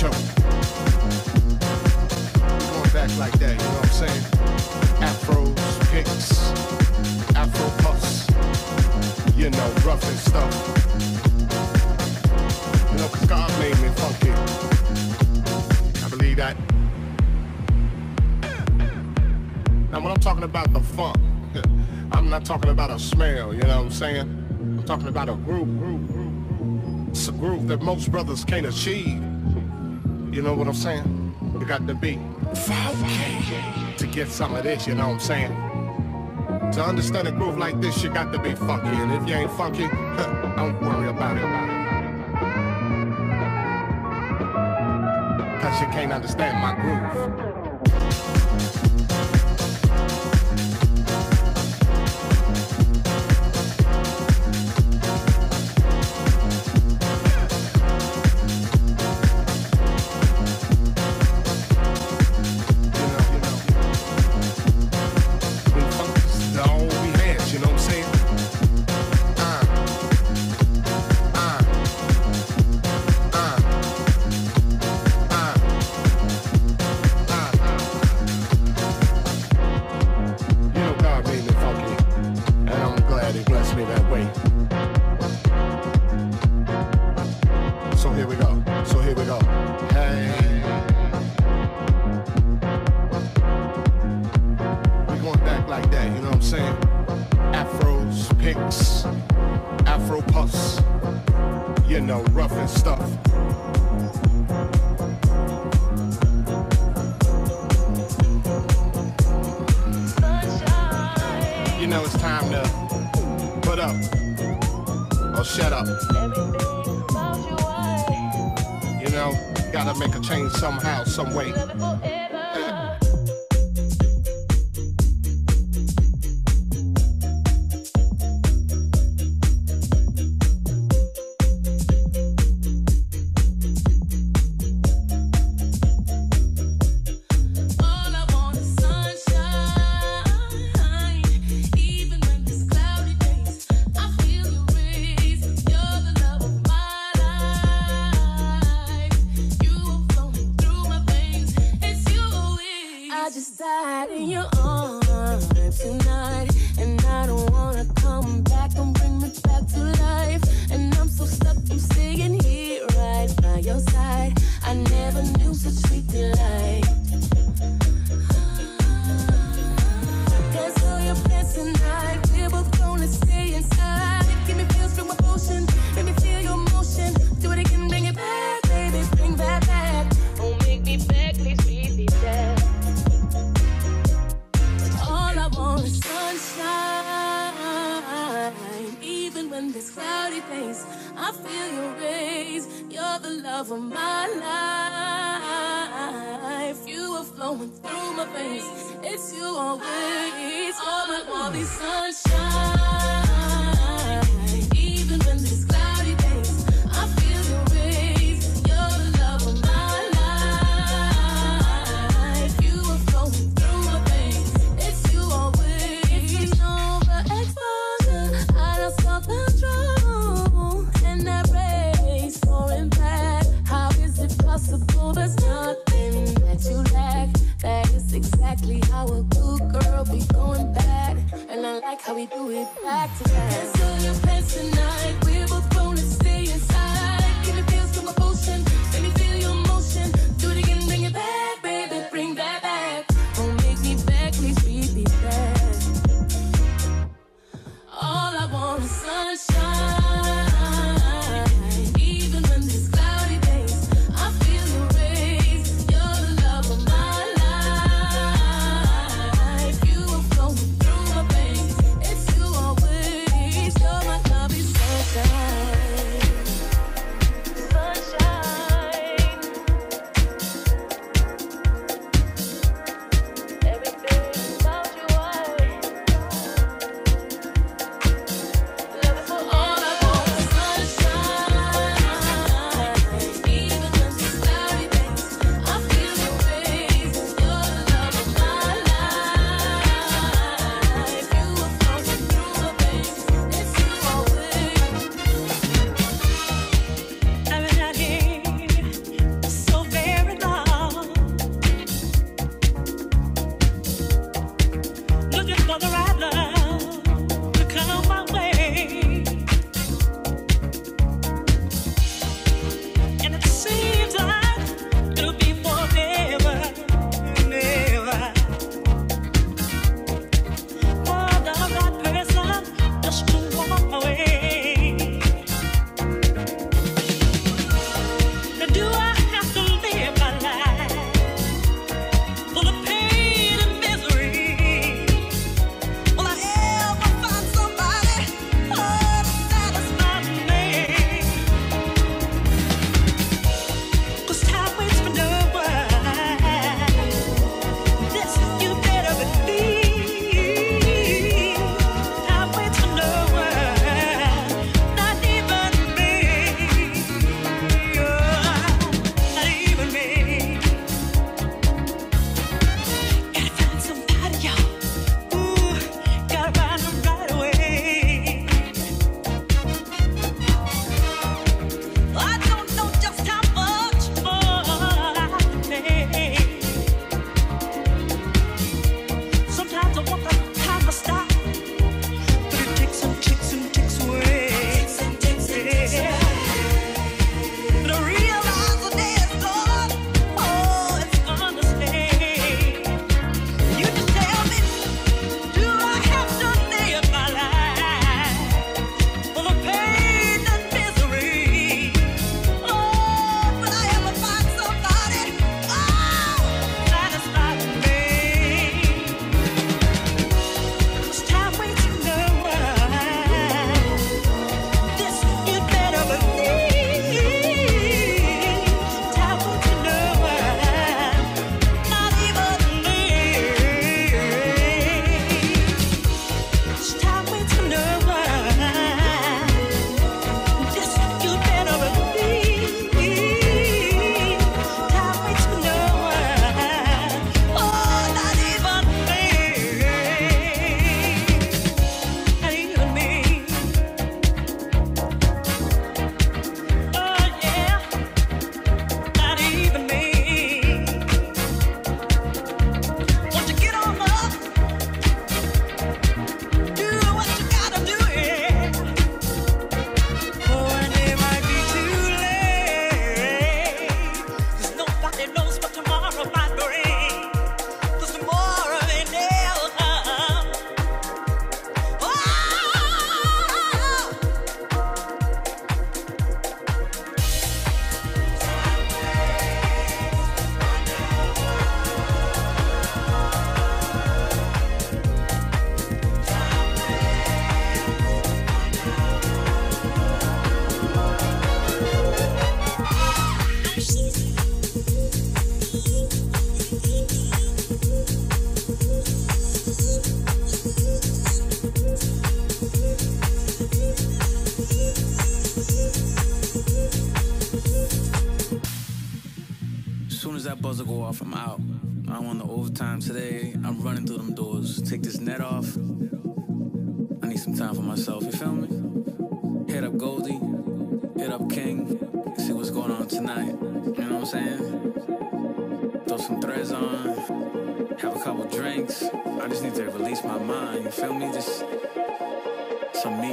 Going back like that, you know what I'm saying? Afros, picks, afro puffs, you know, rough and stuff. You know, God made me funky. I believe that. Now when I'm talking about the funk, I'm not talking about a smell, you know what I'm saying? I'm talking about a groove, groove, groove. It's a groove that most brothers can't achieve. You know what I'm saying? You got to be 5K to get some of this, you know what I'm saying? To understand a groove like this, you got to be funky. And if you ain't funky, don't worry about it, about it. Cause you can't understand my groove. gotta make a change somehow, some way.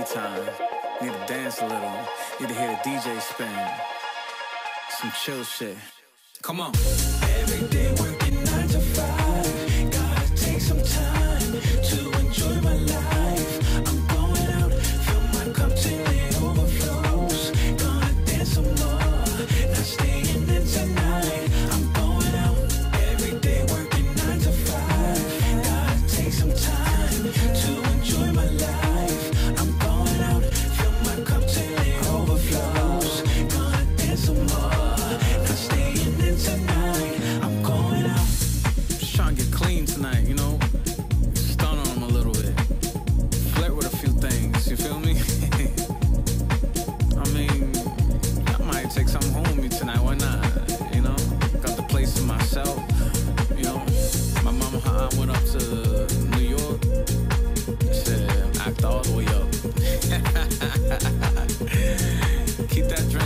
time. Need to dance a little. Need to hear the DJ spin. Some chill shit. Come on. Every day working nine to five. Gotta take some time to enjoy my life. I'm going out, fill my cup till keep that drink.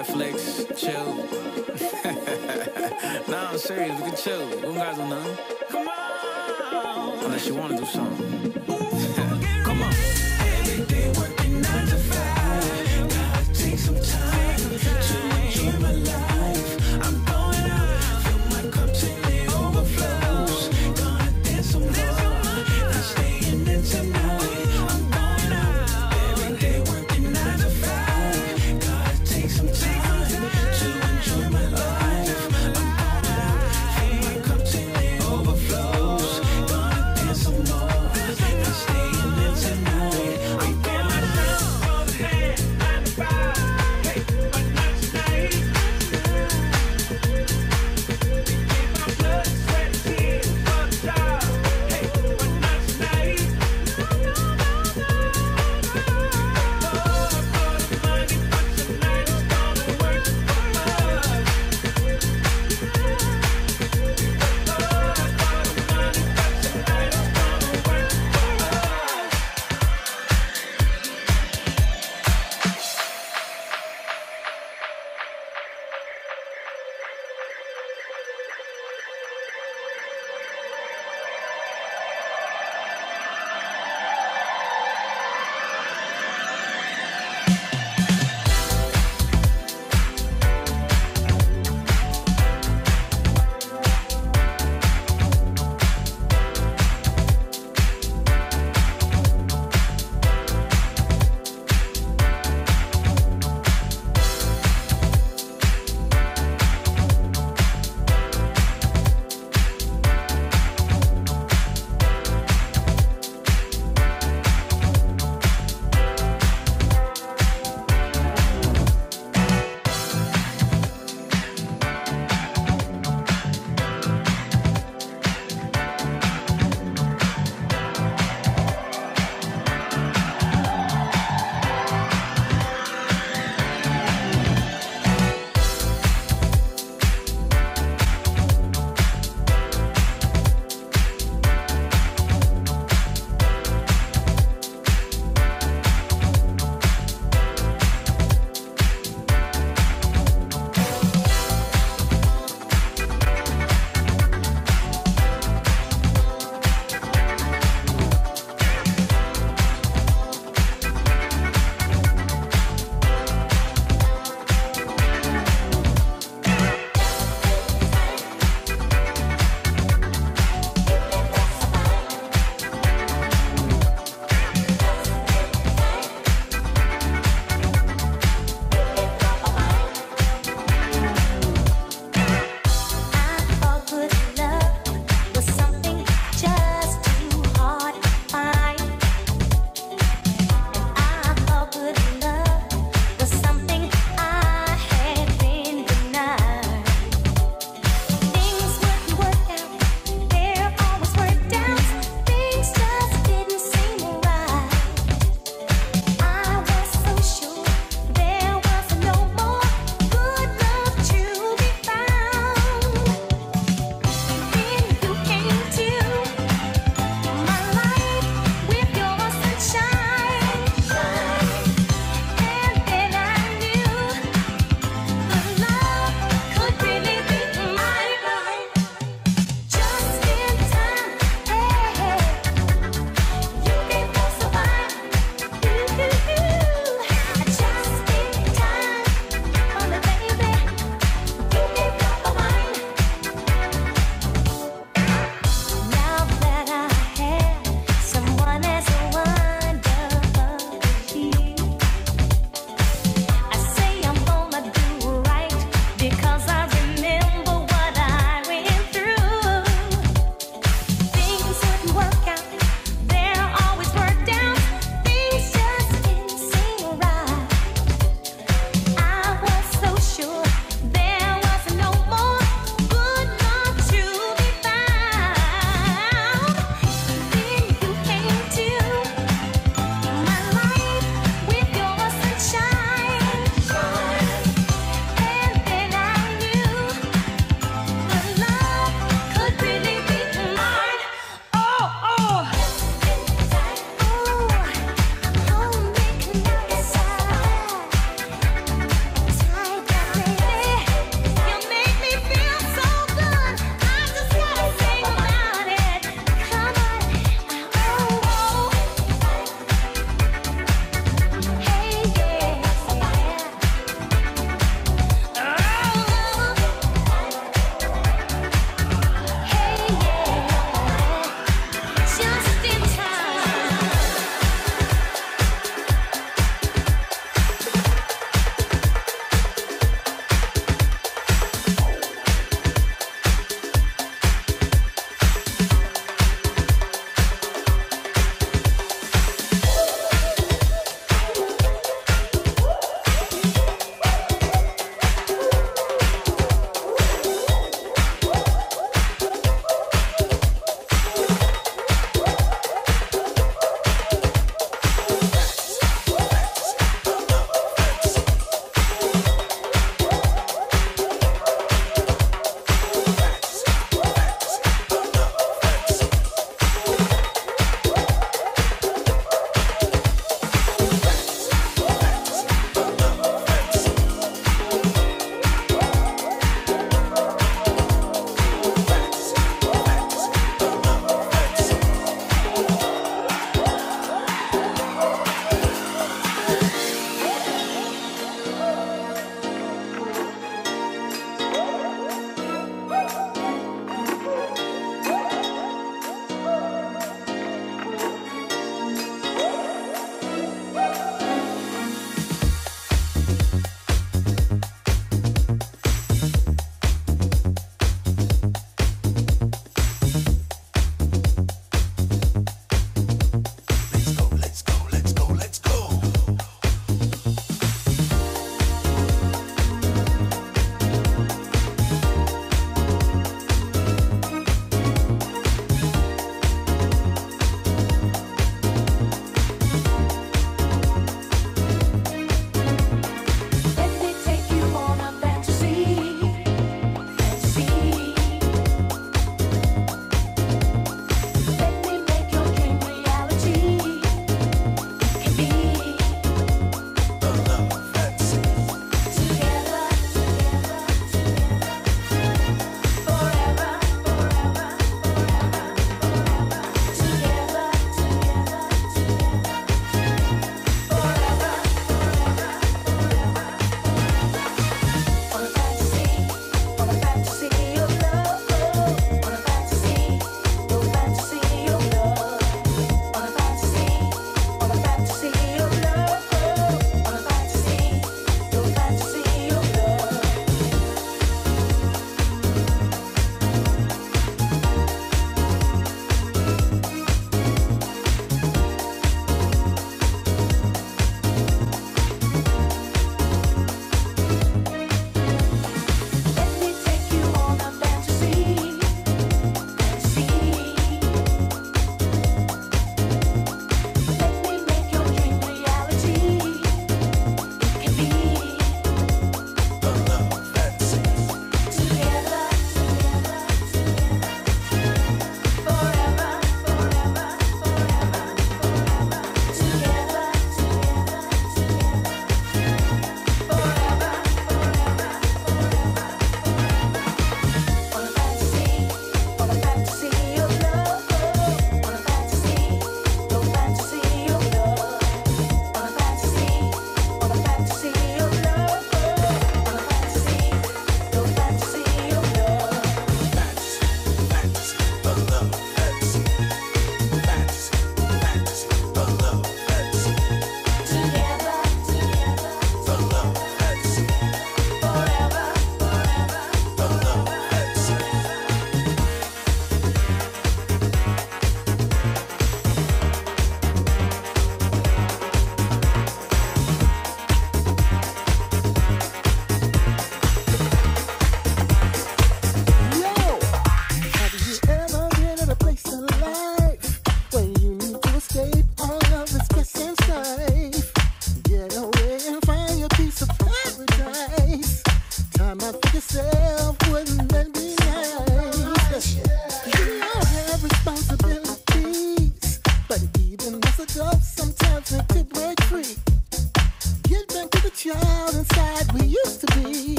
Netflix, chill. nah, I'm serious. We can chill. We don't gotta do nothing. Come on. Unless you wanna do something.